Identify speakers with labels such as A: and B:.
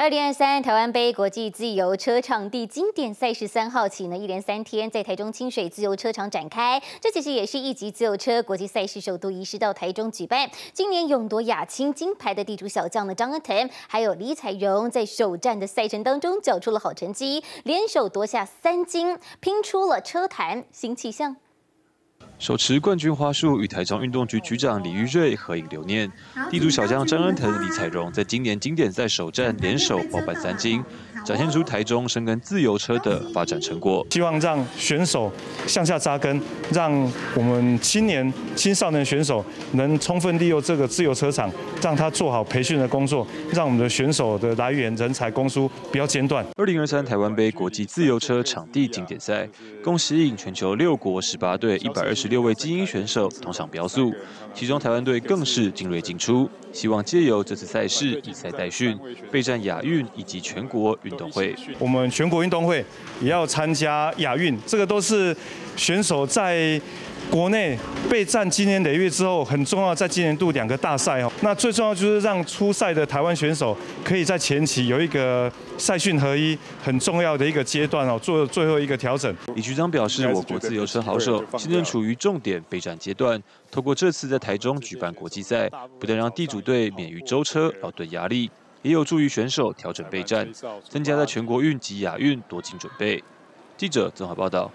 A: 二零二三台湾杯国际自由车场地经典赛事三号起呢，一连三天在台中清水自由车场展开。这其实也是一级自由车国际赛事首度移师到台中举办。今年勇夺亚青金牌的地主小将呢张恩腾，还有李彩荣，在首战的赛程当中缴出了好成绩，联手夺下三金，拼出了车坛新气象。
B: 手持冠军花束与台中运动局局长李玉瑞合影留念。地主小将张恩腾、李彩荣在今年经典赛首战联手包办三金。展现出台中深耕自由车的发展成果，
C: 希望让选手向下扎根，让我们青年、青少年选手能充分利用这个自由车场，让他做好培训的工作，让我们的选手的来源人才供输不要间断。
B: 二零二三台湾杯国际自由车场地经典赛，共吸引全球六国十八队一百二十六位精英选手同场飙速，其中台湾队更是精锐进出，希望借由这次赛事以赛代训，备战亚运以及全国。运动会，
C: 我们全国运动会也要参加亚运，这个都是选手在国内备战今年累月之后很重要，在今年度两个大赛哦。那最重要就是让初赛的台湾选手可以在前期有一个赛训合一，很重要的一个阶段哦，做最后一个调整。
B: 李局长表示，我国自由车好手现正处于重点备战阶段，透过这次在台中举办国际赛，不但让地主队免于舟车劳顿压力。也有助于选手调整备战，增加在全国运及亚运多金准备。记者曾华报道。